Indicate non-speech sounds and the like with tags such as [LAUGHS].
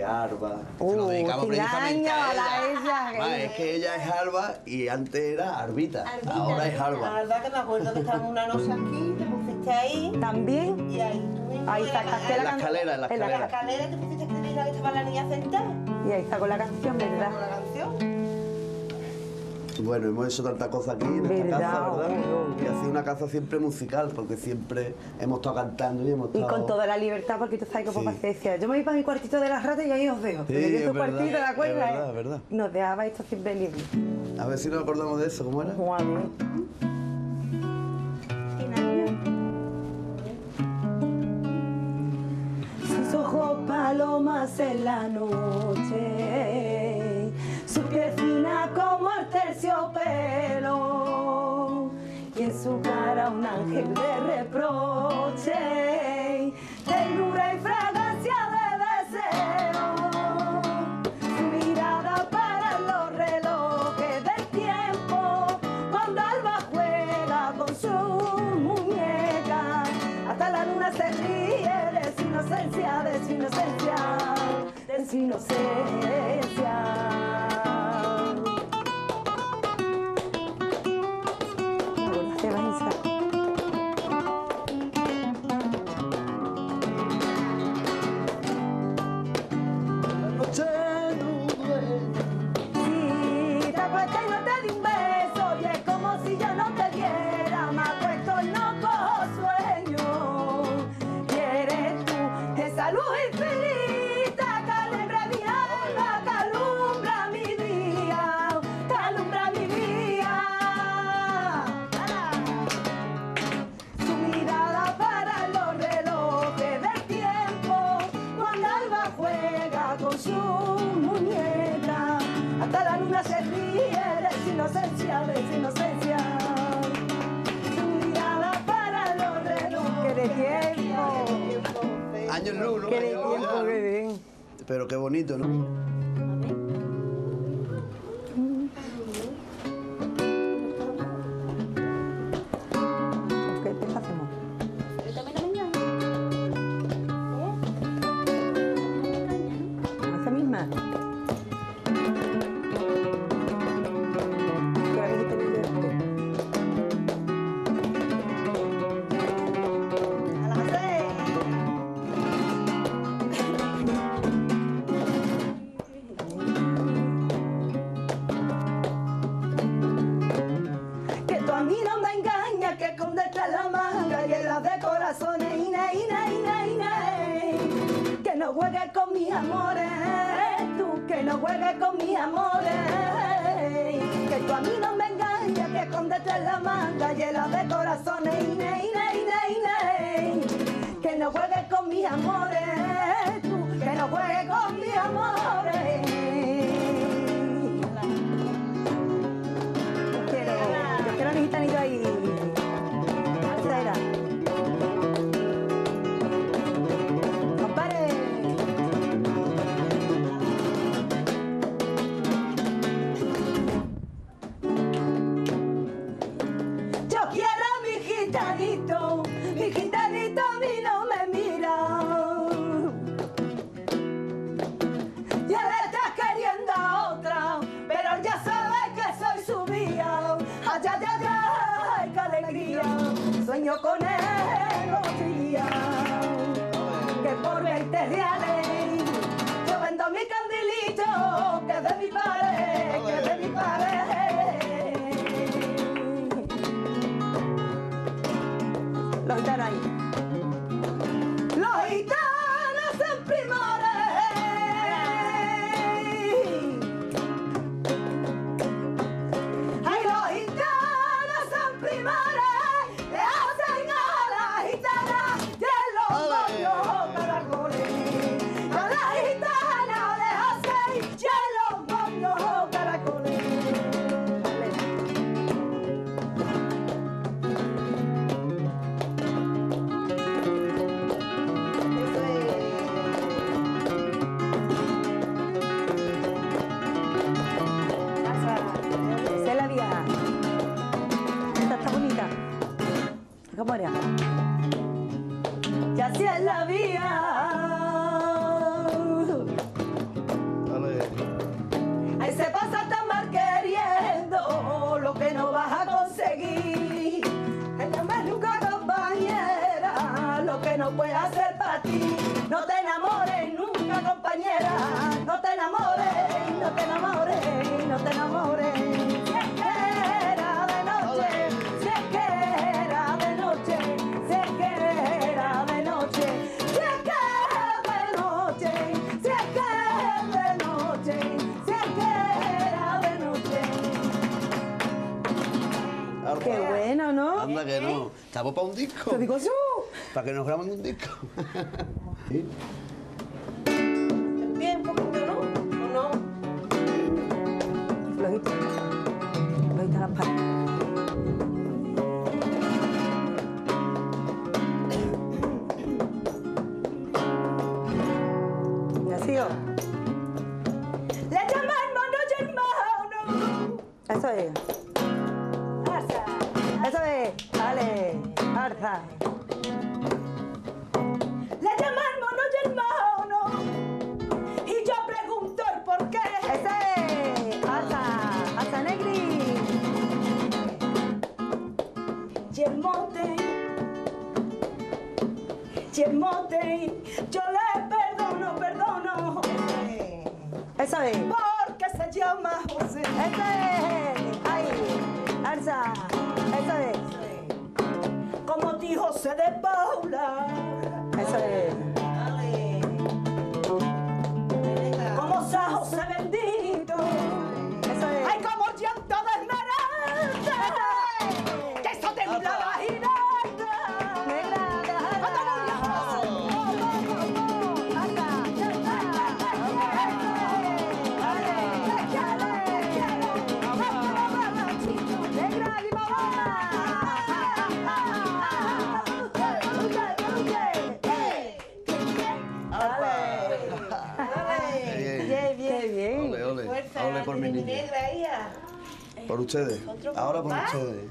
de Arba. que Uh, se lo dedicamos cien precisamente a años, ella. la ella, Va, que- es que ella es Alba y antes era Arbita. Ahora es La Alba. verdad que me acuerdo que estábamos una noche aquí, te pusiste ahí También. y ahí estuvimos Ahí en la- sacaste la escalera, en la en la en la escalera. te pusiste a escribir la que estaba la niña sentada Y ahí sacó la canción, con ¿verdad? la canción. Bueno, hemos hecho tantas cosas aquí en esta casa, ¿verdad? Y ha sido una casa siempre musical, porque siempre hemos estado cantando y hemos Y estado... con toda la libertad, porque tú sabes que Sí. decía, yo me voy para mi cuartito de las ratas y ahí os veo. Sí, yo es verdad, cuartito, ¿te acuerdas? es verdad, es verdad. Nos dejaba esto siempre libre. A ver si nos acordamos de eso, ¿cómo era? Juan, Sus ojos palomas en la noche, su piel fina como el terciopelo, y en su cara un ángel de reproche, ternura y fragancia de deseo. Su mirada para los relojes del tiempo, cuando Alba juega con su muñeca, hasta la luna se ríe de su inocencia, de su inocencia, inocencia, de su inocencia. Su mirada para los relojes del tiempo. Años luz, ¿no? Qué de tiempo, qué bien. Pero qué bonito, ¿no? Mis amores, tú que no juegues con mis amores. Que tú a mí no me engañas, que con detrás la manga llena de corazones, ine, ine, ine. Que no juegues con mis amores, tú que no juegues con mis amores. Por 20 reales yo vendo mi candilito, que de mi padre, que de mi padre. Los gitanos ahí. Los gitanos en. ¿Cómo era? Y así es la vía. Ahora que no. Estamos para un disco. Te digo yo. Para que nos graben un disco. [LAUGHS] Sí. Bien, un poquito, ¿no? ¿O no? Flojito. Flojita las mono y hermano. Eso es. Le llaman mono y hermano. Y yo pregunto el por qué. Ese es. Arza. Arza negri. Y el mote. Y el mote. Yo le perdono, perdono. Eso es. Porque se llama José. Eso de Paula. Es. Por mi niña. Por ustedes. Ahora por ustedes.